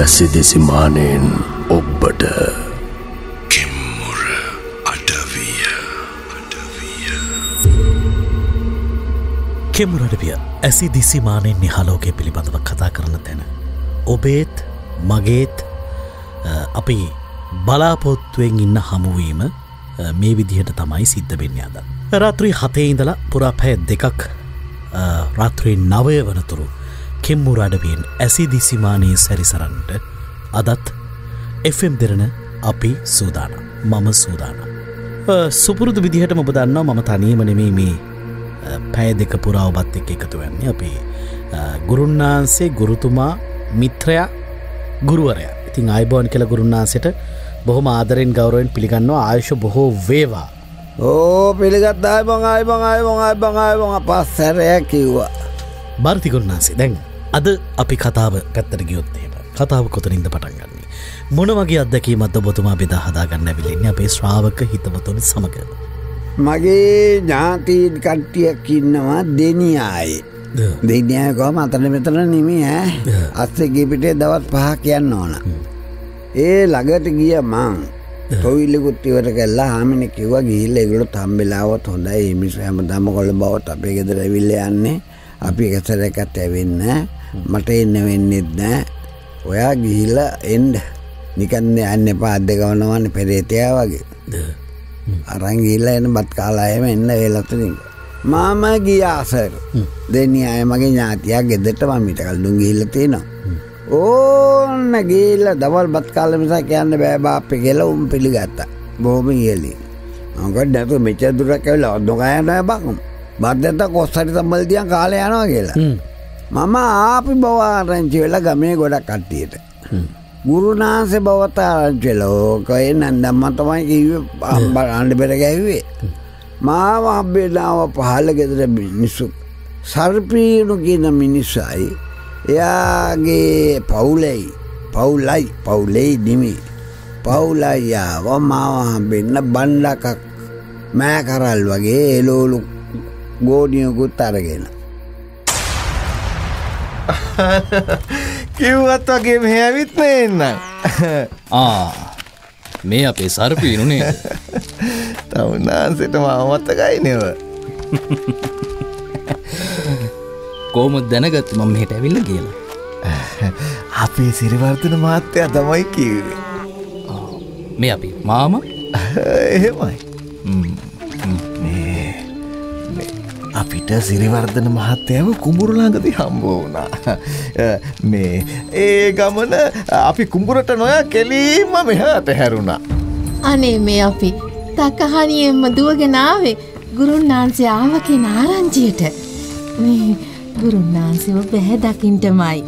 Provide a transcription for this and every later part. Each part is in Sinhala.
ඇසි දෙසිමානයෙන් ඔබ්බට කෙම්මුර අඩවිය අඩවිය කෙමුරඩවිය ඇසි දිසිමානයෙන් නිහලෝකය පිළිබඳව කතා කරන තැන. ඔබේත් මගේත් අපි බලාපොත්තුවෙන් ඉන්න හමුවීම මේ විදිහට තමයි සිද්ධ වෙන්න අද. රාත්‍රී හතේ ඉඳලා පුරා පැය දෙකක් රාත්‍රී නවය වනතුරු කෙම්මුරඩවියෙන් ඇසි දිසිමානයේ සැරිසරන්ට අදත් එම් දෙරන අපි සූදාන මම සූදාන. සුපුරුදු විදිහට ඔබ දන්නවා මම තනීම නෙමේ මේ පැය දෙක පුරා ඔබත් එක් එකතු වන්නේ. අපි ගුරුන්නාන්සේ ගුරුතුමා මිත්‍රයා ගුරුවරය. ඉතින් අයිබෝන් කියල ගුරුන්නාන්සට බොහොම ආදරෙන් ගෞරවෙන් පිළිගන්නවා. ආයුෂ බොහෝ වේවා. ඕ පිළිගත් අයිබං අයිබං අයිබං අයිබං අයිබං පස්සරය කිව්වා. භර්තිගුරුන්නාන්සේ දැන් අද අපි කතාව පැත්තර ගියොත්තේම කතාව කොතනින්ද පටන්ගන්නේ මොන වගේ අදකීමත් බොතුමා බෙදා හදාගන්න විලෙන්නේ අපේ ශ්‍රාවක හිතවතුන් සමඟ මගේ ඥාතීන් කට්ටියක් ඉන්නවා දෙනියායි. දෙනියකොම අතන මෙතන නෙමේ ඈ. අස්සගේ පිටේ දවත් පහ කියන්න ඕන. ඒ ළඟට ගිය මං තොවිල්ලකුත් ඉවර කල්ලා හාමින කිව්ව ගිහිල්ල එගුලු තම්බෙලාවත් හොඳයි. මිස හැම දම කොළ බවත් අපේ ගෙදර ඇවිල්ල යන්නේ. අපි එකසරකත් ඇවෙන්න මට එන්න වෙන්නෙත් නෑ. ඔයා ගිහිල්ල එන්ඩ නිකන්න අන්න එපා අදගවනවන්න පෙරේතයා වගේ. අරංගිල්ල එන බත් කාලායම එන්න වෙලතුනින් මාම ගිය අසර දෙනි අය මගේ ඥාතියක් ගෙදට මමිට කල්ඩුන් ගිල්ල තියෙනවා. ඕන්න ගේල්ල දවල් බත් කාල මිසා කියන්න බෑබාප්පි කියල උම් පිළිගත්තා. බෝම ඉයලි මකට නැතු මෙච දුරක් ඇවල ඔදොකයන බක්ම බද්ධත කොස්සරි සම්බල්තියන් කාල යනවා කියලා මම ආපි බවාරංචි වෙලා ගමේ ගොඩක් කට්ටියට. ගුරුනාන්ස බවතාරංචලෝකය නන්දම්ම තමයි කිව අම්බ අන්ඩ පෙර ගැැවේ මාව හබ්බේනාව පහල ගෙදර මිනිස්සු සර්පීනු කියන මිනිස්සයි. එයාගේ පවුලයි පවුලයි පවුලෙයි නිමි පවුලයියාව මාව හම්බෙන්න බණ්ඩකක් මෑ කරල් වගේ එලෝලු ගෝඩියකුත් අරගෙන කිව්වත් වගේ මෙහැවිත් එන්න ආ මේ අපේ සර්පීනුනේ තවුන්නාන්සට මවමත්තකයි නෙව. කෝම දැනගත් මම මෙට ඇවිල්ල කියලා. අපේ සිරිවර්තන මාත්‍යය තමයි කිවේ මේ අපි මාම? එහෙමයි. මේ අපිට සිරිවර්ධන මහත්තයව කුඹුරුලාඟති හම්බෝ වුණා. මේ ඒ ගමන අපි කුඹුරට නොය කෙලීම මෙහට හැරුණා. අනේ මේ අපි තකහනියෙන්ම දුවගෙනාවේ ගුරුන්නාන්සේ ආවකෙ නාරංචියට මේ ගුරුන්නාන්සිව බැහැ දකිින්ටමයි.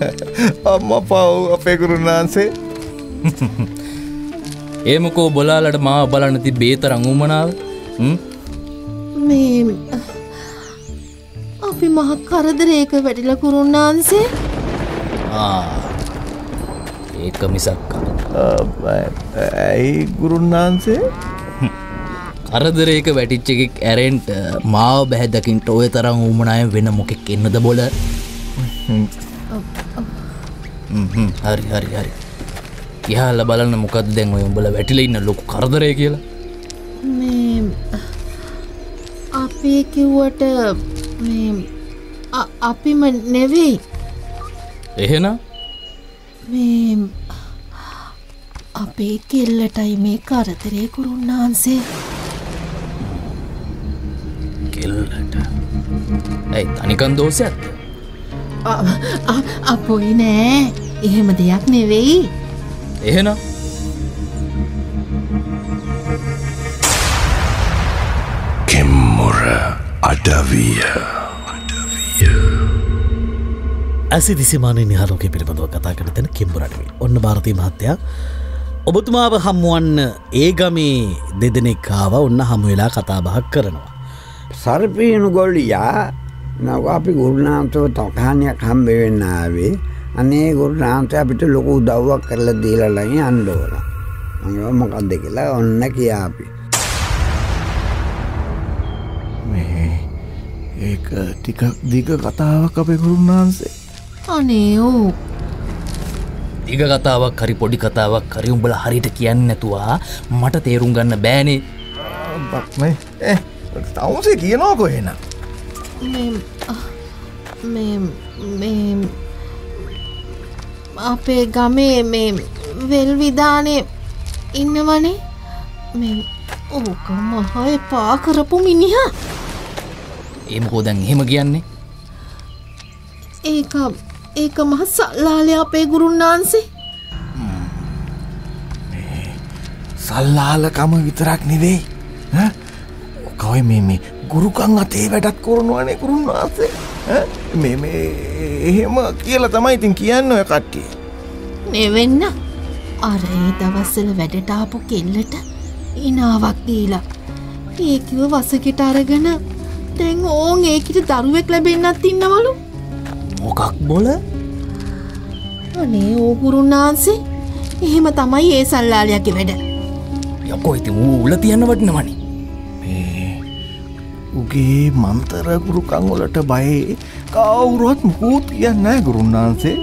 අම්ම පව් අපේ ගුරුන්නාන්සේ ඒමකෝ බොලාලට මා බලන්නති බේතර අංගුමනාව මේ අපි මහත් කරදරේක වැඩිල කුරුන්නාන්සේ. ඒක මිසක් ඇයි ගුරුන්නාන්සේ? කරදරේක වැටිච්ච එකෙක් ඇරෙන්ට මාව බැහැදකින්ට ඔය තරම් උමනාය වෙන මොකෙක් එන්නද බොල? හරි හරි හරි. යහල්ල බලන්න මොකද දැන් ඔය උඹල වැටිල ඉන්න ලොකු කරදරය කියලා. මේ අපේ කිව්වට අපිම නෙවෙයි. එහෙන මේ අපේ කෙල්ලටයි මේ කරදරේ කුරුන්නාන්සේ කෙල්ලට? ඇයි තනිකන් දෝසය ඇත්ත අපොයි නෑ. එහෙම දෙයක් නෙවෙයි. එහෙන අඩවිය ඇසි දිසිමානය නිහලෝක පිළිබඳව කතා කර තැන කෙම්බුරටවී. ඔන්න භාරතය මහත්තයා ඔබතුමාව හම්මුවන්න ඒගමේ දෙදෙනෙක්කාව ඔන්න හමුවෙලා කතාබහක් කරනවා. සර්පීනු ගොල්ලියා නව අපි ගුරුනාන්තව තොකානයක් හම්බවෙන්නාවේ අනේ ගුරුනාන්තය අපිට ලොකු දව්වක් කරල දීලලයි අන්ඩෝල මොකක්ද කියලා ඔන්න කියාපි ඒක ටිකක් දිග කතාවක් අපේ ගුරුන්නාන්සේ අනේ ඕ දිග කතාවක් හරි පොඩි කතාවක් හරි උඹල හරිට කියන්න නැතුවා මට තේරුම් ගන්න බෑනේ. තවුසේ කියනවා කොහෙන අපේ ගමේ මේ වෙල් විධානය ඉන්නවනේ. මේ ඕක මහය පා කරපු මිනිහ ඒමකෝ දැන් එහෙම කියන්නේ? ඒක ඒක මහ සල්ලාලය අපේ ගුරුන්නාන්සේ. සල්ලාලකම විතරක් නෙවෙයි ඔකවයි මේ මේ ගුරුකං අතේ වැඩත් කොරුණුවනේ කරුන් වහන්සේ මේ මේ එහෙම කියලා තමයි ඉතින් කියන්න ඔය කට්ටිය. නෙවෙන්න. අර ඒ දවස්සල වැඩටාපු කෙල්ලට ඉනාවක් දීලා ඒකිව වසකට අරගෙන තැන් ඕන් ඒකට දරුවෙක් ලැබෙන්න්නත් ඉන්නවලු. මොකක් බොල? අනේ ඕපුරුන්නාන්සේ එහෙම තමයි ඒ සල්ලාලයකි වැඩ. යකෝ ඉති වූ උල තියන්න වටනවනි. උගේ මන්තර ගුරුකංවලට බයි කවුරුවත් මුකූත් කියන්න ගුරුන්නාන්සේ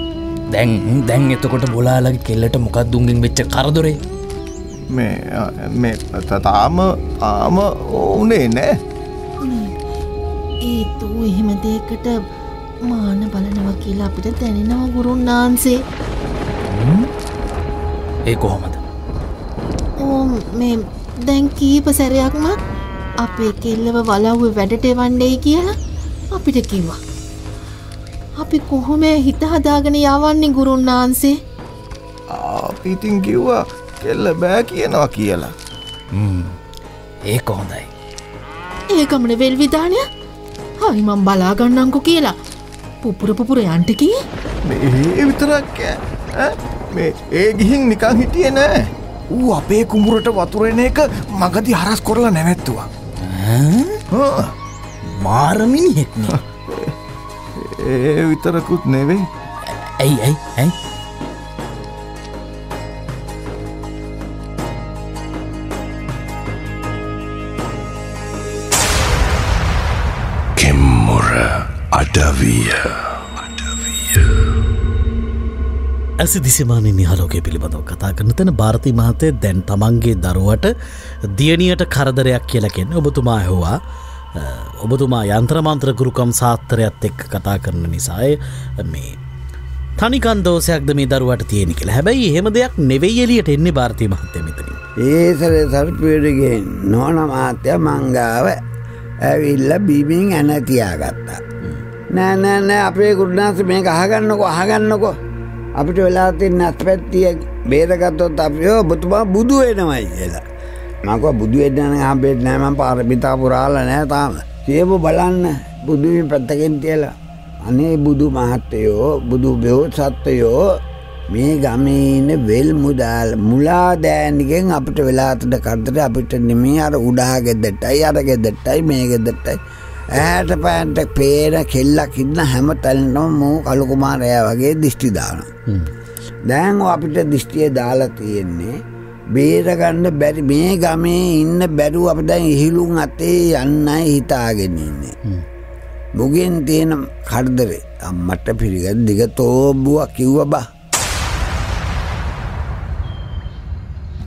දැන් දැන් එතකොට බොලාලගේ කෙල්ලට මොකක් දුන්ගෙන් වෙච්ච කරදොරේ? මේ තාම ආම ඕනේ නෑ ඒතු එහෙම දේකට මාන බලනව කියලා අපිට දැනෙනව ගුරුන්නාන්සේ ඒ කොහොමද? ඕ මේ දැන් කීප සැරයක්ම අපේ කෙල්ලව වලව්ව වැඩට එවන්නේ කියලා අපිට කිව්වා. අපි කොහොම හිත හදාගෙන යවන්නේ ගුරුන්නාන්සේ අපිතින් කිව්වා කෙල්ල බෑ කියනවා කියලා. ඒ කොහොඳයි. ඒකමන වෙල් විධානය හරිමම් බලාගන්නංකු කියලා. පුපුර පුපුර යන්ටකී ඒ විතරක් මේ ඒ ගිහින් නිකං හිටිය නෑ. ඌ අපේ කුඹුරට වතුරෙන එක මගති හරස් කොරලා නැවැත්තුවා. මාරමිනිහෙක්න ඒ විතරකුත් නෙවෙයි. ඇයි ඇයි ඇයි අඩවිය ඇසි දිසිමානය නිහලෝකය පිළිබඳව කතා කරන තැන භාරති මහතය දැන් තමන්ගේ දරුවට දියනියට කරදරයක් කියලකෙන් ඔබතුමා ඇහවා. ඔබතුමා යන්ත්‍රමන්ත්‍ර ගුරුකම් සාත්තරයක්ත් එක්ක කතා කරන නිසාය. මේ තනිකන් දෝසයක්ද මේ දරුවට තියෙන කියලා. හැබැයි එහෙම දෙයක් නෙවෙයි එලියට එන්නේ භාරතය මහත්‍ය මෙතනින්. ඒසර සර්පියටගෙන් නොන මාත්‍ය මංගාව ඇවිල්ල බිබින් ඇනතියාගත්තා. නෑ නෑ නෑ අපේ ගුරුනාස මේක අහගන්නකො අහගන්නකො අපිට වෙලාතින් නැත් පැත්තිය බේරගත්තොත් අපිෝ බතුමා බුදු වෙනමයි කියලා. මක බුදු වෙදන අපේට නෑම පාරමිතා පුරාල නෑ තාම. කියපු බලන්න බුදුවි පැත්තකෙන් තියලා. අනේ බුදු මහත්තයෝ බුදු බෙහෝ සත්තයෝ මේ ගමේන වෙල් මුදාල් මුලා දෑනිගෙන් අපිට වෙලාතට කරදර අපිට නෙමේ අර උඩාගෙදෙටයි අරගෙදෙට්ටයි මේගෙදෙට්ටයි ඇයට පෑන්ට පේන කෙල්ලක් ඉන්න හැම තැල්නම් මූ කළුකුමාරය වගේ දිිෂ්ටිදාන. දැන් අපිට දිිෂ්ටිය දාලා තියෙන්නේ බේරගන්න බැරි මේ ගමේ ඉන්න බැරු අප දැන් ඉහිලුම් අතේ යන්නයි හිතාගෙනන්නේ. මුගෙන් තියෙන කඩදරේ අම්මට පිළිගත් දිග තෝබුවක් කිව්ව බා.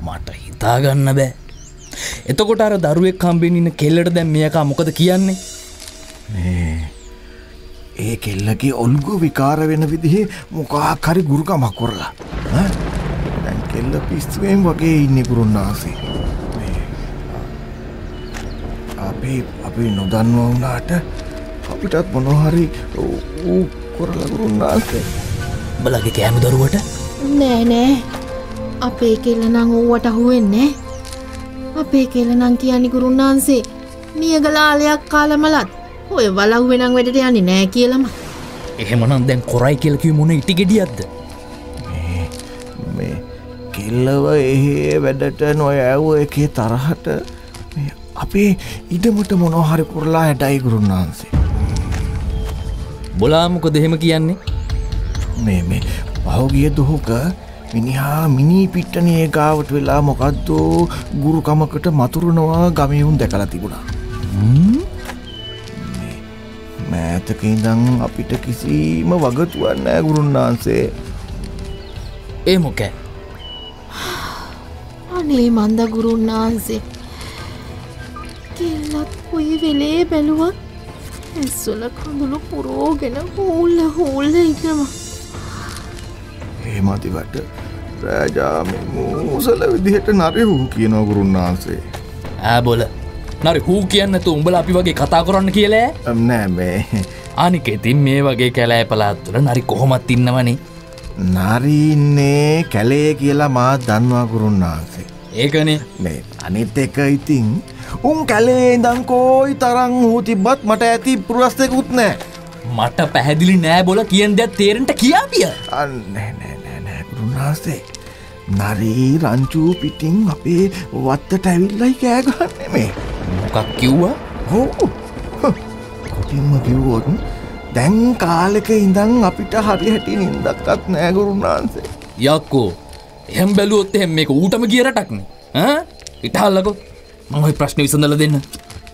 මට හිතාගන්න බෑ. එතකොට අර දරුවෙක් කම්බෙන් ඉන්න කෙල්ලට දැම් මේකා මොකද කියන්නේ ඒ කෙල්ලගේ ඔල්ගු විකාර වෙන විදිහේ මොකාක් හරි ගුරුකමක් කොරලා දැන් කෙල්ල පිස්තුවෙන් වගේ ඉන්න ගුරුන්නාසේ අපේ අපි නොදන්ව වුණාට අපිටත් මොනොහරි ඌ කොරලා ගුරුන්නාසේ බලගේ කෑම දරුවට? නෑ නෑ. අපේ කෙල්ල නං ඕවට අහුවෙන්නේ අපේ කෙල්ල නං කියන්නි ගුරුන්නාන්සේ. නියගලාලයක් කාලමලත් ඔය වලව් වෙනං වැඩට යන්නේ නෑ කියලම එහෙමනම් දැන් කොරයි කියලකි මුණ ඉටි ගෙඩියක්ද? මේ කෙල්ලව ඒ වැඩට නොය ඇව්ව එකේ තරහට මේ අපේ ඉඩමට මොනොහරි කුරලා හැටයි ගුරුන්නාන්සේ බොලාමොක දෙහෙම කියන්නේ? මේ මේ පහුගිය දුහුක මිනිහා මිනී පිට්ටනයේ ගාවට වෙලා මොකක්දෝ ගුරුකමකට මතුරුනවා ගමයවුන් දැකලා තිබුණා මෑතක ඉඳං අපිට කිසිම වගතුවන්න ගුරුන්නාන්සේ. ඒ මොකෑ අනේ මන්ද ගුරුන් වහන්සේ කෙල්ලත් කොයි වෙලේ බැලුවත් ඇස්වල කඳුළු පුරෝගෙන හූල්ල හූල්ල ඉනවා ඒ මතිවට රෑජාම මූසල විදිහට නරහූ කියනව ගුරුන්නාන්සේ. ඈ බොල. නරි හූ කියන්නතු උඹල අපි වගේ කතා කරන්න කියලෑ? නෑ මේ අනික ඉතින් මේ වගේ කැලෑ පලාත්තුර නරි කොහොමත් ඉන්නවනේ. නරීන්නේ කැලේ කියලා මාත් දන්නවා ගුරුන්නාන්සේ ඒකනේ. මේ අනිත් එක ඉතිං උන් කැලේ ඉඳං කෝයි තරං වූ තිබ්බත් මට ඇති පුරස්තෙකුත් නෑ. මට පැහැදිලි නෑ බොල කියන් දෙයක් තේරෙන්ට කියාපිය. අන්නෑනෑනෑනෑගුරුන්නාසේ නරී රංචූ පිටිං අපේ වත්තට ඇවිල්ලයි කෑගන්න මේ. මොකක් කිව්වා? හෝ කොටින්ම කිව්වොත් දැන් කාලෙක ඉඳං අපිට හරි හැටි නින්දක්කත් නෑගුරුන්නාන්සේ යක්කෝ එහෙම් බැලුවොත් එහෙම මේක ඌටම කියරටක්න ඉටහල්ලකො මංහයි ප්‍රශ්න විසඳල දෙන්න.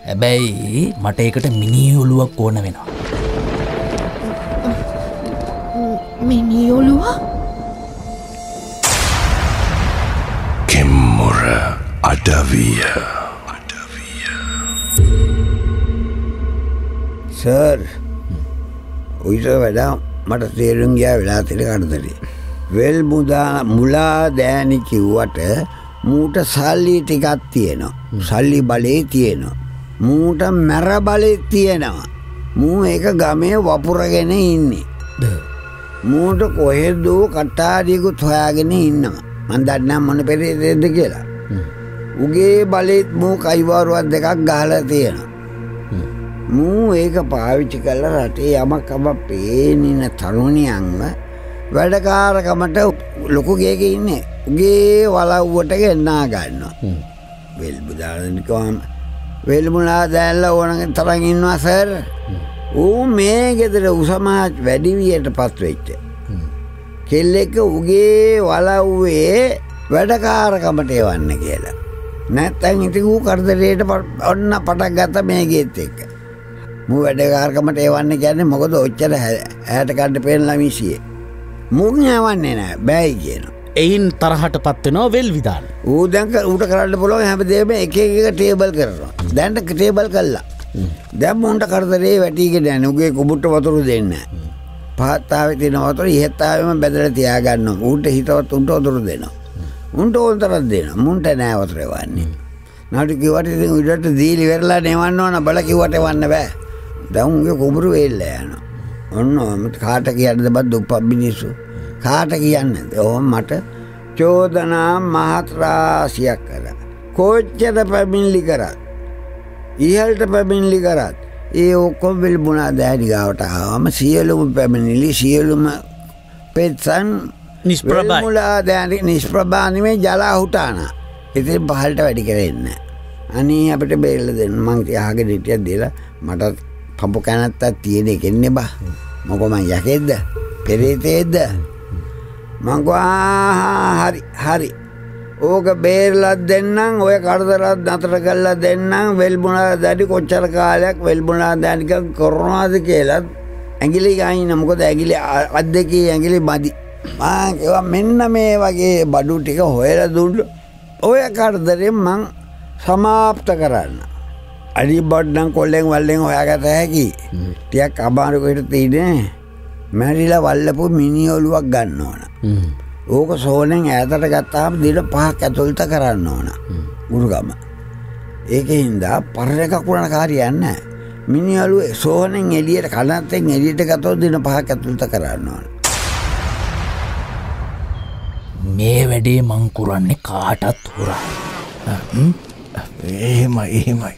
හැබැයි මට ඒකට මිනි ඔලුවක් ඕන වෙනවා. මිනිියොලුවා කෙම්මොර අඩවිය සර් ඔයිට වැඩා මට තේරුම් ගයා වෙලා තිර කඩතරේ. වෙල් මුදා මුලා දෑනි කිව්වට මූට සල්ලි ටිකත් තියෙනවා. සල්ලි බලේ තියෙනවා. මූට මැර බලෙත් තියෙනවා. මූ ඒක ගමේ වපුරගෙන ඉන්නේ. මූට කොහෙදූ කට්ටාඩියකුත් හොයාගෙන ඉන්නවා. මන් දන්නම් මොන පෙරේද කියලා. උගේ බලෙත් මූ කයිවාරුවත් දෙකක් ගහල තියෙනවා. මූ ඒක පාවිච්චි කල්ල රටේ යමකම පේනින තරුණියන්ව වැඩකාරකමට ලොකුගේක ඉන්නේ. උගේ වලව්වට ගෙන්නා ගන්නවා. වෙල්බුදානිකවම් වෙල්මුලා දැල්ල ඕන තරන් ඉන්නවා සැර. ඌ මේ ගෙදර උසමාත් වැඩිවියට පත්වෙච්ච කෙල්ලෙක උගේ වලව්වේ වැඩකාරකමට එවන්න කියලා. නැත්තැන් ඉති වූ කරදරයට ඔන්න පටක් ගත මේ ගේත් එක්ක මු වැඩකාරකමට ඒවන්න ගැන්නේ මොකද ඔච්චර ඇයට කණ්ඩ පෙන්ලා මිසියේ මුං යවන්නේ නෑ බැයි කියන. එයින් තරහට පත්වෙනවා වෙල් විධාන. ඌදැක ඌට කරන්න පොළොව හැම දේම එක එක ටේබල් කරනවා. දැන්ට ටේබල් කල්ලා දැම් උන්ට කරදරේ වැටිගෙන යන උගේ කුබුට්ට වතුරු දෙන්න පහත්තාව තින වතුර ඉහත්තාවම බැදල තියාගන්න ඌට හිතවත් උන්ට ඔතුරු දෙනවා. උන්ට ඕන්තරත් දෙන මුන්ට නෑවතුරය වන්නේ නට කිවට ඉඩට දීලි වෙරලා නෙවන්න ඕන. බල කිවට වන්න බෑ දැවුන්ගේ කුබුරු වෙල්ල යන ඔන්න කාට කියන්නද බත් දුප්පක් මිනිස්සු. කාට කියන්න ඔහොම මට චෝදනා මහත්‍රාසියක් කර. කෝච්චත පැමිල්ලි කරත්? ඉහල්ට පැමිල්ලි කරත්. ඒ ඔක්කොම් වෙල් බුණා දෑඩි ගාවට ආවම සියලුම පැමිණිලි සියලුම පෙත්සන් නිෂ්ප්‍රභයි. මුලා දෑනි නිෂ්ප්‍රභානිමේ ජලා හුටාන. ඉතින් පහල්ට වැඩි කරෙන්න අනී අපිට බේල්ල දෙන්න මං ආගෙන හිටිය දෙලා මටත් පම්පු කැනත්තත් තියෙන එකෙන්නේ බා. මොකොම යකෙද්ද? පෙරේතේද්ද මංකවා හරි හරි. ඕක බේරලත් දෙන්නම් ඔය කරදරත් නතර කල්ලා දෙන්නම්. වෙල්බුණා දැඩි කොච්චර කාලයක් වෙල්බුණා දැනික කොරනාද කියලත් ඇගිලි ගයින්න මොකොද ඇගිලි අත් දෙකේ ඇගිලි බදි මාව මෙන්න මේ වගේ බඩු ටික හොයල දුන්ඩ ඔය කරදරෙන් මං සමාප්ත කරන්න. අඩි බඩ්ඩම් කොල්ලෙන් වල්ලෙන් හොයාගත හැකි. ටියක් අබාරකට තිීනේ මැරිලා වල්ලපු මිනිියොලුවක් ගන්න ඕන. ඕක සෝනෙන් ඇතට ගත්තාම දිට පහක් ඇතුල්ත කරන්න ඕන. ගුරුගම ඒක හින්දා පරයකකුණ කාරියන්න මිනිියලු සෝනෙන් එලියට කනත්තෙන් එලියට ගතෝ දින පහක් ඇතුල්ත කරන්න ඕන. මේ වැඩේ මං කරන්නේ කාටත් හොරා එහෙමයි එහෙමයි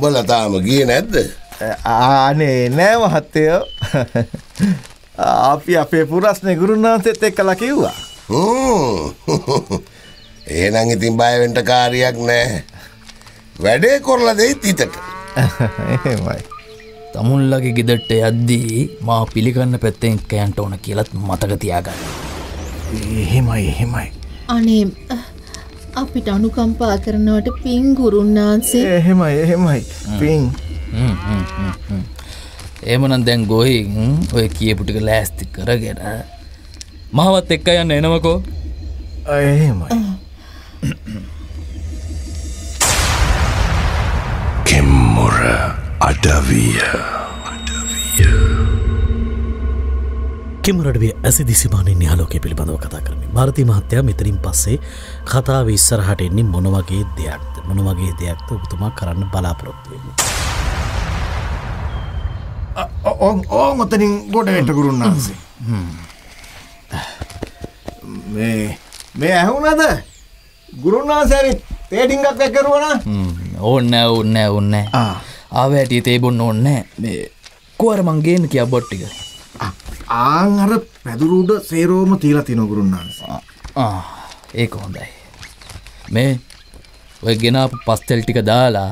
බල තාම ගිය නැද්ද? ආනේ නෑ මහත්තයෝ. අපි අපේ පුරස්නය ගුරුන්නාන්සෙත් එක් කලා කිව්වා ඒනං ඉතින් බයවෙන්ට කාරයක් නෑ. වැඩේ කොරල දෙයි තිතට. එහෙමයි. තමුල්ලගේ ගෙදට්ට යද්දී මා පිළිගන්න පැත්තෙන් කෑන්ට ඕන කියලත් මතක තියාගන්න. එහෙමයි එහෙමයි. අනේ අපිට අනුකම්පා කරනවට පින් ගුරුන්නාන්සේ එහෙමයි එහෙමයි. පින්. ඒමනන් දැන් ගොහින් ඔය කියපුටික ලෑස්ති කරගෙන මහවත් එක්ක යන්න එනවකෝ? එහෙමයි. කෙම්මුර අඩවිය කෙමරඩුවේ ඇසි දිසිමානෙන් නිහලෝක පිළිබඳව කතා කරමින් භාරති මහත්තයා මෙතරින් පස්සේ කතාව ඉස්සරහට එන්නේ මොනවගේ දෙයක්ද? මොනවගේ දෙයක්ද ඔබතුමා කරන්න බලාපොරොත්තුවෙන්න. ඕ ඔතනින් ගොඩට ගුරුන්නාන්සේ මේ මේ ඇහුනද ගුරුන්නාසැරි තේටිංගක් ඇකරුවන ඕන්න ඔන්න ඔන්න ආවැටි තේබොන්න ඔන්න මේ කෝර මංගේන කිය බොට්ටික ආං අර පැදුරුඩ සේරෝම තීලා තිනොගුරුන්නාන්ස ඒක හොඳයි. මේ ඔය ගෙනාපු පස්තෙල් ටික දාලා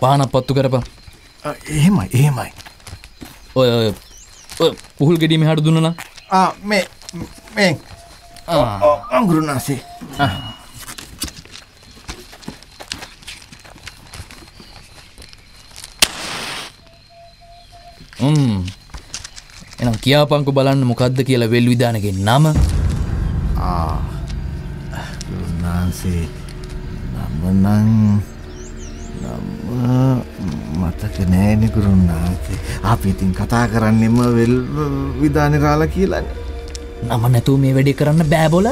පාන පත්තු කරප එහෙමයි එහෙමයි. ඔය ඔය ඔය පුහුල් ගෙඩීම හට දුන්නන ආ, මේ මේ අගුරුන්නාසේ උම් එනම් කියාපංකු බලන්න මොකක්ද කියලා වෙල් විධානගෙන් නම? නම්මනං නම්ම මතක නෑනෙ ගුරුන්නාන්සේ අපි ඉතින් කතා කරන්නෙම වෙල් විධානරාල කියලන්න නම නැතුව මේ වැඩි කරන්න බෑබොල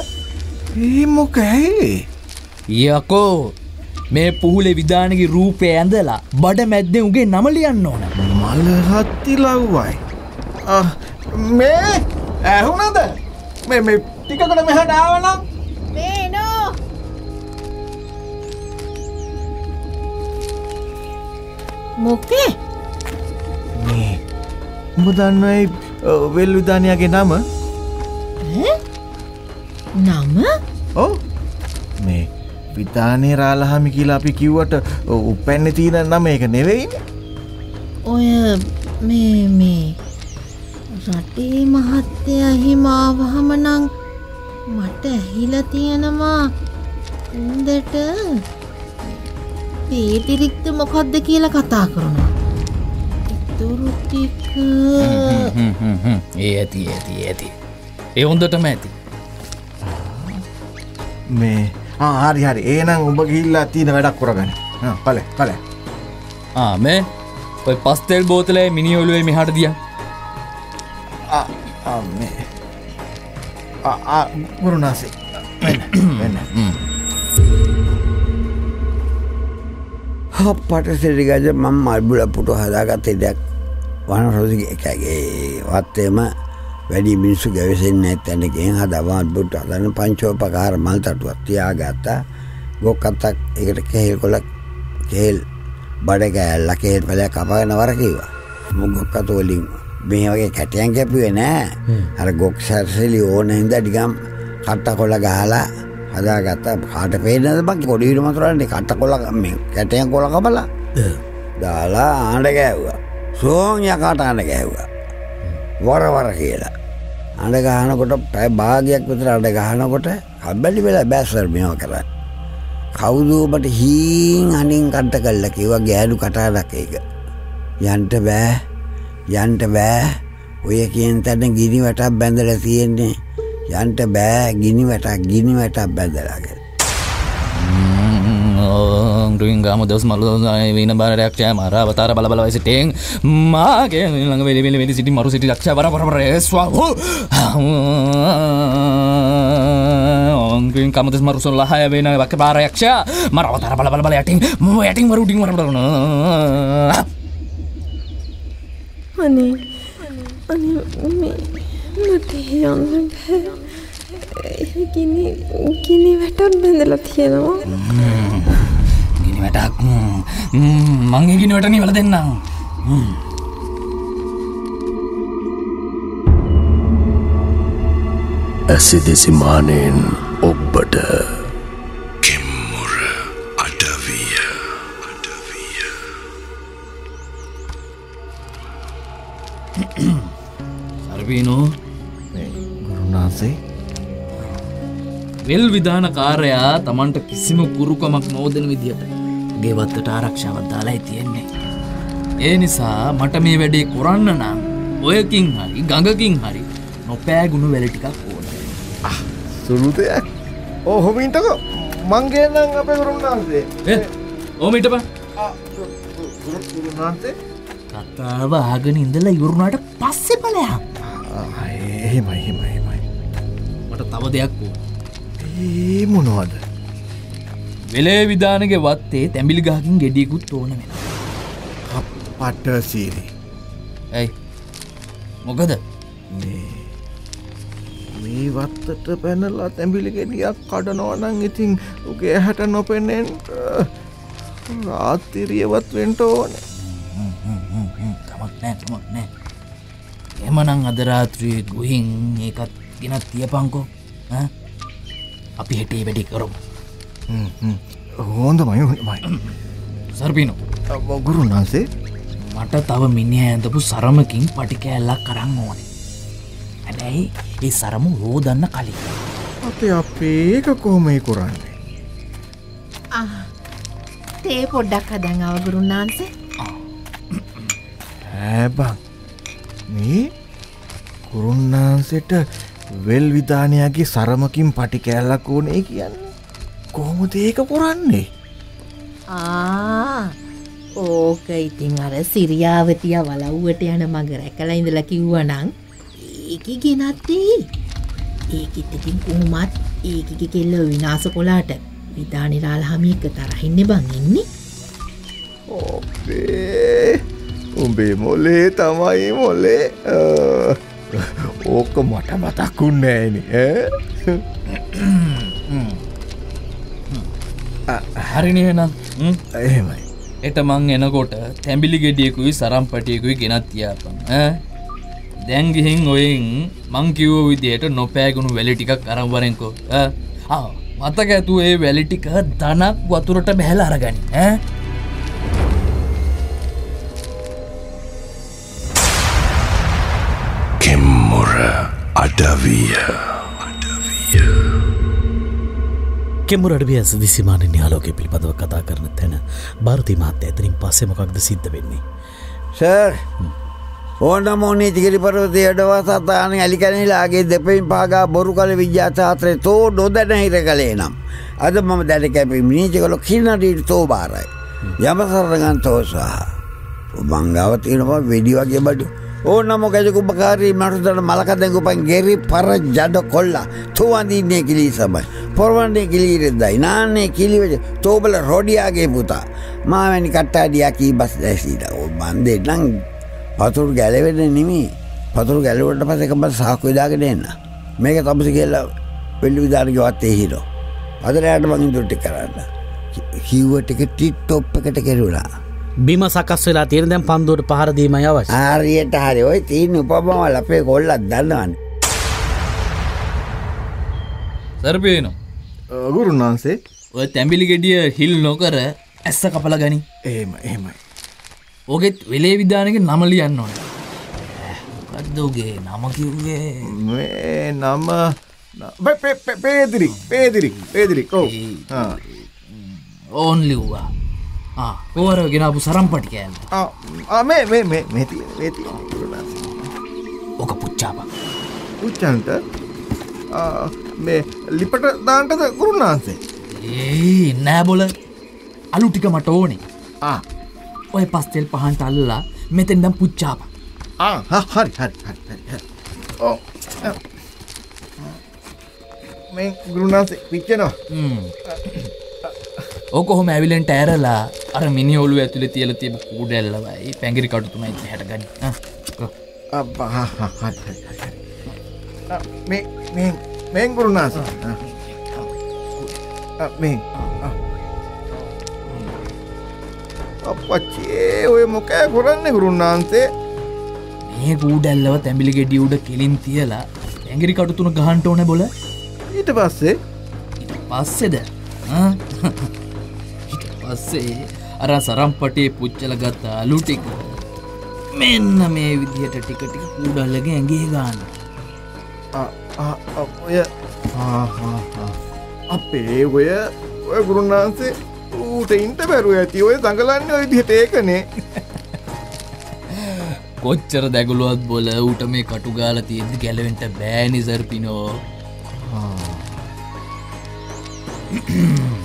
මොකැයි? යකෝ මේ පුහුලේ විධානගේ රූපය ඇඳලා බඩ මැද්දෙ උගේ නමලියන්න ඕන. මල්හත්ති ලව්වයි මේ ඇහුනද මේ මේ ටිකකට මෙහට ආවනම්? මේනෝ මොකේ? මේ උඹ දන්නයි වෙල් විධානයගේ නම? නම? ඕ මේ විධානය රාලහමි කියලා අපි කිව්වට උපැන්න තියෙන නම එක නෙවෙයි ඔය මේ මේ රටේ මහත්තය හිමාවහම නං මට ඇහිල තියෙනවා. උන්දට පේතිරික්ත මොකක්ද කියලා කතා කරනවා. ඉතුරුටික ඒ ඇති ඇති ඇති. ඒ හොඳටම ඇති. මේ ආ, හරි හරි. ඒනම් උඹ ගිල්ලා තියෙන වැඩක් කරගන්න. පල පල ආ මේ ඔය පස්තෙල් බෝතලේ මිනිියොලුවේ මෙහට දිය මේ ගුරුනාසේ. වෙන්න හප්පට සිරිගජ මං මල්බුල පුටු හදාගත්ත දෙයක් වන රොසි එකගේ වත්තේම වැඩි මිනිස්සු ගැවසෙන් ඇත්තැනකින් හදවාත් බුට් අදන්න පංචෝපකාර මල් තටුවත් තියා ගත්තා ගොක්කත්තක් එකට කෙහෙල් කොල කෙහෙල් බඩ කෑල්ල කෙහෙල් පලය කපාගෙන වරකිවා මුගොක්කතෝලින් මේ වගේ කැටයන් කැපුවේ නෑ. අර ගොක් සැරසලි ඕන හිද ඩිගම් කට්ට කොල ගහලා හදාගත්ත කාට පේනද බක් පොඩිට මතුරන්නේ කට්ට කොල කැටයන් කොල කබලා දාලා ආඩ ගෑව්වා. සෝංය කාට අන ගැහ්වා වරවර කියලා. අඩ ගහනකොට පැ භාගයක් විතර අඩ ගහනකොට හබැලි වෙලා බැස්සර්මියෝ කර. කවුදූපට හීන් අනින් කට්ට කල්ල කිව ගෑඩු කටාඩක් එක යන්ට බෑ යන්ට බෑ. ඔය කියෙන් තැන ගිනි වැටක් බැඳල තියෙන්නේ. යන්ට බෑ ගිනි වැටක් ගිනි වැටක් බැඳලාගෙන. රුවන් ගම දස් මල වෙන බාරක්ෂය මර අවතාර බල බල සිටෙන්. මාගේ ළඟ වෙල වෙල වෙලි සිටි මරු සිටි ලක්ෂ වර පරපර ස්වා ඔන්ගින් කමදස් මරුසුන් ලහය වෙන වක බාරයක්ෂ මර අවතාර බල බල බල යටින් ම යටින් වරුටින් වරන අනේ අනේ මට යන්න බෑ ගිනි ගිනි වැටත් බැඳලා තියෙනවා ගිනි වැටක් මංගේ ගිනි වැටනි වල දෙන්නම් ඇසි දෙසිමානයෙන් ඔබ්බට සර්පීනෝ ගුරුනාසේ වෙල් විධාන කාරයා තමන්ට කිසිම කුරුකමක් නෝදන විදිහට ගෙවත්තට ආරක්ෂාවත් දාලායි තියෙන්නේ. ඒ නිසා මට මේ වැඩේ කොරන්න නම් ඔයකින් හරි ගඟකින් හරි නොපෑගුණු වැල ටිකක් ඕන. සුළුතයක් ඕහොමින්ටක මංගේනම් අප කරුන්නාන්සේ ඕමිටප නාන්සේ කතාව ආගෙන ඉඳලා ඉවරුණාට පස්සෙ පලයා එහෙමයි එහෙමයිමයි මට තව දෙයක් වූ ඒ මොනවද? වෙලේ විධානක වත්තේ තැමිලි ගහකින් ගෙඩියකුත් ඕන වෙන පට සීරී. ඇයි? මොකද? මේ වත්තට පැනලා තැඹිලිගෙඩියක් කඩනවනං ඉතින් උගේ හැට නොපෙනෙන් රාත්තිරියවත් වෙන්ට ඕන. තමක් නෑ තමක් නෑ එමනං අදරාත්‍රයේ ගුහින් ඒකත් ගෙනත් තියපංකෝ. ඈ? අපි හෙටේ වැඩි කරමු. හෝඳ මයි හොඳමයි සර්පිනු. ගුරු නාන්සේ මට තව මිනි ඇඳපු සරමකින් පටිකෑල්ලක් කරන්න ඕනේ. හැබැයි ඒ සරමු හෝදන්න කලින්. අපේ අපේ ඒක කොහොමයි කරන්නේ? තේ පොඩ්ඩක් හදන් අවගුරුන්නාන්සේ හැබං මේ කුරුන්නාන්සෙට වෙල් විධානයගේ සරමකින් පටි කෑල්ලක් ඕනේ කියන්න? කොහොමද ඒක පුරන්නේ ඕක ඉතින් අර සිරියාවතිය වලව්වට යන මග රැකලා ඉඳලා කිව්වනං ඒක ගෙනත්තේ ඒකිත් ඉතින් කොහොමත් ඒකි කෙල්ල විනාස කොලාට විධානිරාල් හමික තරහින්න බං ඉන්නේ ඔබේ උඹේ මොලේ තමයි මොලේ. ඕක මට මතක්කුන්නෑන හරිනිවෙනම් එහෙමයි. එට මං එනකොට තැඹිලි ගෙඩියකුයි සරම්පටියකුයි ගෙනත් තියාපන්. දැන්ගිහින් ඔයින් මංකිවෝ විදියට නොපෑගුණු වැලි ටිකක් අරම්වරෙන්කෝ. මතක ඇතු ඒ වැලිටික දනක් වතුරට බැහැල අරගනි. ඈ අඩවිය කෙමුරඩිය ඇස දිසිමාන න්‍යාලෝක පිළිබඳව කතා කරන තැන භාරති මාත්‍ය ඇතරින් පස්සෙමොකක්ද සිද්ධ වෙන්නේ. සර් ඕන මෝනේ තිගරි පරවති අඩවසතාන ඇලිකැනිලාගේ දෙපයින් පාගා බොරු කල විද්‍යාචාත්‍රය තෝ නොදැන හිර කළේ නම්. අද මම දැන කැපි මිනිචකොල කින්නටීට තෝ බාරයි. යමසරගන් තෝසාහ. මංගාව තියෙනවා වෙඩි වගේ බඩු. ඕන මොකැජකු බකාරී මටුතට මලකදැකුපන් ගෙරි පර ජඩ කොල්ල තුවන්දින්නේ කිලී සබයි. පොරවන්ඩේ කිලීරෙද්දයි නාන්නේ කිලිවෙච තෝබල රොඩියාගේ පුතා. මාවැනි කට්ටාඩියකී බස් දැසීට ඕ බන්දේ නං පතුරු ගැලවෙට නිමි පතුරු ගැලවට පස එක බස් සාකුවිදාගෙන එන්න. මේක තමසි කියල්ල වෙල්ලි විධානක වත්තේ හිරෝ. අදරයට මගින් දුට්ටි කරන්න. කිව්වටික ටිට් තොප් එකට කෙරුණා. බිම සකස් වෙලා තියෙන දැන් පන්දුවට පහරදීම අවශ්‍ය. ආරියට හරි. ඔය තිීන් උපමවල් අපේ කොල්ලත් දන්නවන්න. සර්පයනු ගුරුන්නාන්සේ ඔය තැඹිලි ගෙඩිය හිල් නොකර ඇස්ස කපල ගනි. ඒම එහෙමයි. ඕගෙත් වෙලේ විධානක නමලියන්න ඕන. කද්දෝගේ නම කිව්වේ? මේ නම පේදිරි පේදිරි පේදිරි කෝ ඕන් ලිව්වා ඕවර ගෙනපු සරම්පටි කෑල්ල මේ මේ මේ මෙති වෙති ඕක පුච්චාප උච්චන්ට මේ ලිපට දාන්ටද ගුරුන්නාන්සේ ඒ නෑබොල අලු ටික මට ඕනේ ඔය පස්තෙල් පහන්ට අල්ලා මෙතෙන්දම් පුච්චාප හරි හරි හරි ඕ මේ ගුරුනාන්සේ පිච්චනවා ඕකොහොම ඇවිලෙන්ට ඇරලා අර මිනි ඔලු ඇතුළේ තියල තිබ කූඩැල්ලවයි පැඟිරි කටුතුමයි හැටගන්න මේ මේ මේ අපච්චේ ඔය මොකෑ කොරන්න ගුරුන්නාන්සේ මේ කූඩැල්ලව තැඹිලි ගෙඩිය උඩ කෙලින් තියලා ඇඟිරි කටුතුන ගහන්ට ඕන බොල. ඊට පස්සේ? පස්සෙද? ඊට පස්සේ අර සරම්පටේ පුච්චල ගත්ත අලු ටික. මෙන්න මේ විදිහට ටික ටික කූඩල්ලගේ ඇගේ ගාන්න. ඔය අපේ ඔය ඔය ගුරුන්නාන්සේ ඌට ඉන්ට බැරුව ඇති. ඔය දඟලන්න ඔය දිහට ඒකනේ. කොච්චර දැගුලුවත් බොල ඌට මේ කටු ගාල තියෙද ගැලවෙන්ට බෑනිසර් පිනෝ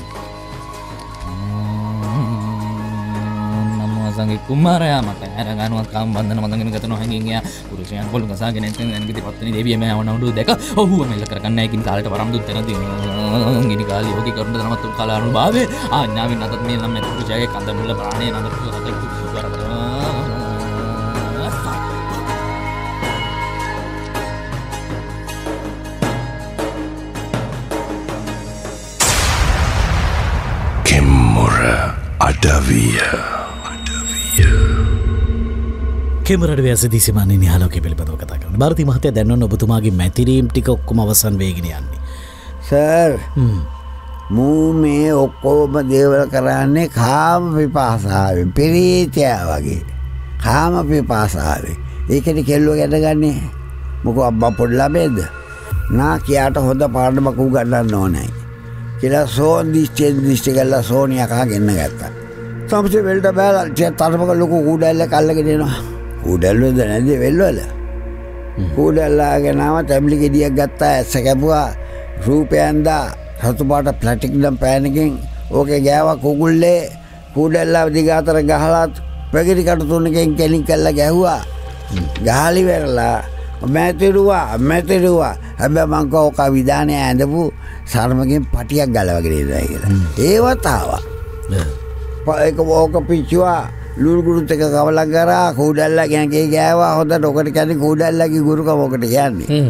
නම්මසගේ කුමාරයා මට ඇරගනුවත් කම් බඳන මඳගෙන ගත නොහැගිය පුරුෂයන් පොළු කසාගෙන ඇති පත්න දේවියම වනඩු දෙක ඔහු මෙල්ල කරන්න එකින් කාලට වරම්දු තැනති ගිනි කාල යෝග කරට නමත්තු කලාරු භාවේ ආඥාවෙන් අතත් මේ නම් ඇතු ජය කඳමුල්ල ප්‍රාණය නදතු කෙමරට වැස දිසිමාන නිහලෝක පිළිබඳව කතා කරන භාරති මහතය දැන්න ඔබතුමාගේ මැතිරීම් ටික ඔක්කොම අවසන් වේගෙන යන්නේ. සර්. මූ මේ ඔක්කෝම දේවල කරන්නේ කාම පිපාසාාවෙන් පිරීතයා වගේ. කාම පිපාසාාවේ ඒකට කෙල්ලුව ගැටගන්නේ මොක අබ්බ පොඩ්ලබේද නා කියාට හොඳ පාඩමකූ ගන්නන්න ඕනයි. කියලා සෝන් දිිෂ්ටයෙන් දිිෂ්ටි කල්ලා සෝනියකා ගන්න ගත්තා. සම්සේ වෙල්ට බෑල චය තරමක ලොකු කූඩැල්ල කල්ලගෙනවා කූඩැල්ලද නැද වෙල්වල. කූඩැල්ලාගෙනාව තැබලි ගෙඩියක් ගත්තා ඇස්ස කැපුවා. රූපයන්දා සතුපාට ප්ලටික්ඩම් පෑනකින් ඕක ගෑව කුගුල්ලේ කූඩැල්ලා දිගාතර ගහලාත් පැගිරි කටතුනකින් කෙලින් කල්ල ගැහ්වා. ගාලි වෙරලා මැතිරුවා මැතිරුවා. හැබැ මංක ඕක විධානය ඇඳපු සර්මකින් පටියක් ගලවගෙනදයි කියලා. ඒවතාවා එක ඕක පිච්චවා ලුල්ගුරුත් එක කවලක් කරා කූඩල්ල ගැන්ගේ ගෑවා හොඳ ටොකට කැන කූඩල්ලකි ගුරුකමොකට යන්නේ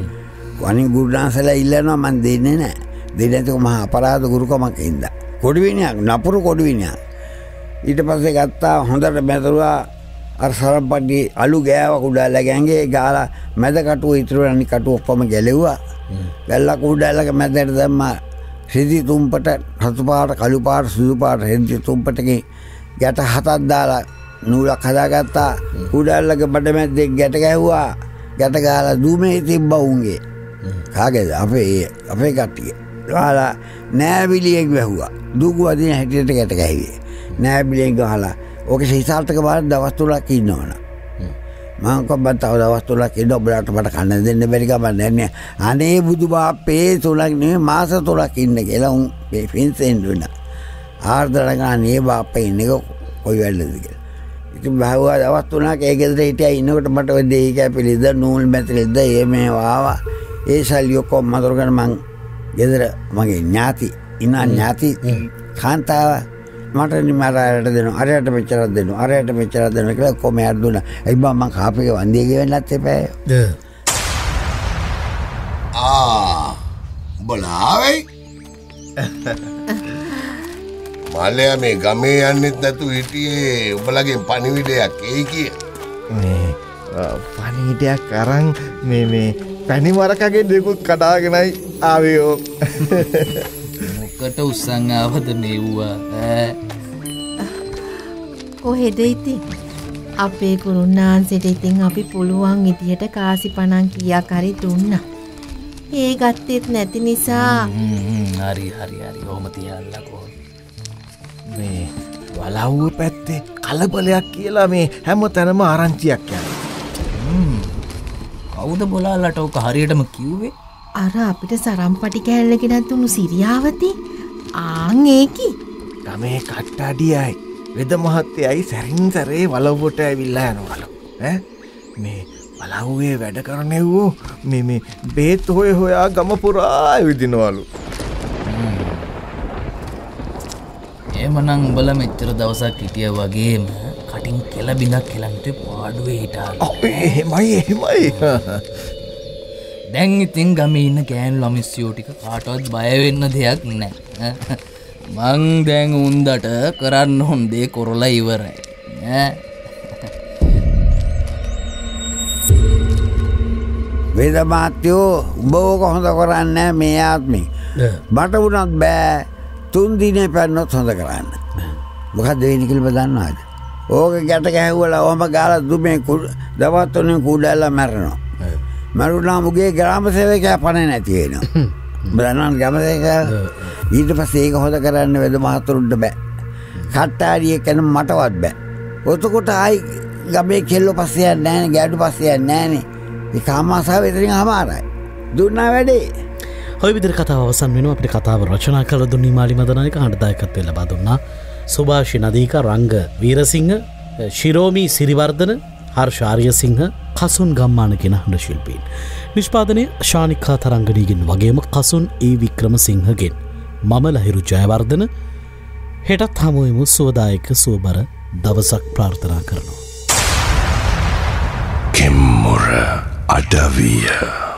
වනි ගුරුනාසල ඉල්ලනවා මන් දෙන්නේ නෑ. දෙනැතික මහ අපරාධ ගුරුකමක් ඉද කොඩිවිනියක් නපුරු කොඩිවිනියක් ඊට පස්සේ ගත්තා හොඳට මැතරුවා අර සරපටි අලු ගෑව කුඩල්ල ගැන්ගේ. ගාල මැදකටුව ඉතුරුවනි කටු ඔක්කොම ගැලෙව්වා. වැල්ල කුඩල්ලක මැදට දැම්ම. සිදි තුම්පට හතුපාට කළුපාට සුදුපාට හෙදි තුම්පටකින් ගැට හතත් දාලා නූලක් හදාගත්තා. කුඩල්ලක බඩ මැද්දෙක් ගැට ගැහ්වා. ගැටගාල දුමේ තිබ්බ උන්ගේ. කාගෙද? අපේ ඒ අපේ කට්ටිය. වාලා නෑවිලියෙක් වැැහවා. දුකු අදින හැටියට ගැට ගැහිවේ. නෑබිලියෙන් ගහලා ඕක සිසාර්ථක බාර දවස්තුලක් ඉන්න ඕන මංකොබත් අව දවස්තුලක් ඉන්න ඔබලට මට කන්න දෙන්න බැරිකම නැන්නේ අනේ බුදු බාපේ තුලක් නේ මාස තුලක් ඉන්න කියලා උන් පින්සෙන්ඩුන ආර්දරගා නේ බාප ඉන්න එක කොයි වැල්ලද කියලා. ඉතින් බැහවා දවස් තුනක් ඒ ගෙදර හිටියා. ඉන්නකොට මට ඔය දෙහි කැපිලිද නූල් මැතිලිද ඒ මේ වාවා. ඒ සල්ලි ඔක්කොම මතුරුගෙන මං ගෙදර මගේ ඥාති ඉන්න ඥාති කාන්තාව. මට නිමරයට දෙන අරයට මෙච්චරක් දෙනු අරයට මෙච්චරක් දෙන කියලා කොම ඇත්දුන ඇයිබ මං කාපික වන්දිය ගෙවෙන්නත් එපෑ. ආ බොලාවෙයි මල්ලය මේ ගමේ යන්නෙත් නැතු හිටියේ උබලගේ පනිවිඩයක් ඒ කිය. මේ පනීටයක් කරන් මේ මේ පැණිමරකගේ දෙකුත් කඩාගෙනයි ආවයෝ. මොකට උත්සං ආවද මෙව්වා කොහෙද ඉතින්? අපේ කුරුන්නාන්සට ඉතින් අපි පුළුවන් ඉදිහට කාසි පණන් කියක් හරි දුන්න. ඒ ගත්තෙත් නැති නිසා. හරි හරි හරි. හෝම තියල්ලකෝ මේ වලව්ව පැත්තේ කලබලයක් කියලා මේ හැම තැනම ආරංචියක් යන. කවුද බොලාලට ඕක හරියටම කිව්වේ? අර අපිට සරම්පටි කෑල්ලගෙනත් දුුණු සිරියාවති. ආං ඒකි. ගමේ කට්ටඩියයි. වෙද මහත්තයයි සැරින් සැරේ වලව්වට ඇවිල්ලා යනවලු. මේ වලව්වේ වැඩ කරනෙ වූ මෙ මේ බේත් හොය හොයා ගම පුරා විදිනවලු ඒමනං උඹල මෙච්චර දවසක් හිටිය වගේම කටින් කෙල බිඳක් කෙලන්ට පාඩුවේ හිටා එහෙමයි එහෙමයි. දැන් ඉතින් ගම ඉන්න ගෑන් ලොමිස්සියෝ ටික කාටවත් බයවෙන්න දෙයක් නෑ. මං දැන් උන්දට කරන්න හොන්දේ කොරලා ඉවරයි. ඈ. වේද මාත්‍යයෝ උඹෝක හොඳ කරන්න මේ ආත්මි. බට වුණත් බෑ තුන්දිනේ පැන්නොත් හොඳ කරන්න. මොකක් දෙවනිකිල්ප දන්නවාද? ඕක ගැට ගැහවල ඕම ගාල දුමේ දවත්වන කුඩැල්ල මැරනවා. මරුනාමුගේ ග්‍රාම සේවකය පණ නැතිවෙනවා බදන්නන් ගමදක ඊට පස් ඒක හොද කරන්න වෙද මහතුරුන්ට බෑ. කට්ටාඩිය කැන මටවත් බෑ. ඔතකොට ආයි ගබේ කෙල්ලො පස්සය නෑන ගැඩු පස්සය නෑනේ කාමාසා වෙතරින් හමාරයි දුන්නා වැඩේ ඔය විදිර කතාව අවසන් වෙන අපට කතාව රචනා කල දුන්නි මාලි මදනායක හඬදායකත්වය ලබා දුන්නා සුභාෂි නදීක රංග වීරසිංහ ශිරෝමී සිරිවර්ධන හර්ෂාර්ය සිංහ කසුන් ගම්මාන කෙන හඬ ශිල්පීන්. නිෂ්පාදනය ශානිකා තරංගනීගෙන් වගේම කසුන් ඒ වික්‍රම සිංහගෙන් මම ලහිරු ජයවර්ධන හෙටත් හමුවමු සුවදායක සුවබර දවසක් ප්‍රාර්ථනා කරනවා. කෙම්මුර අඩවිය.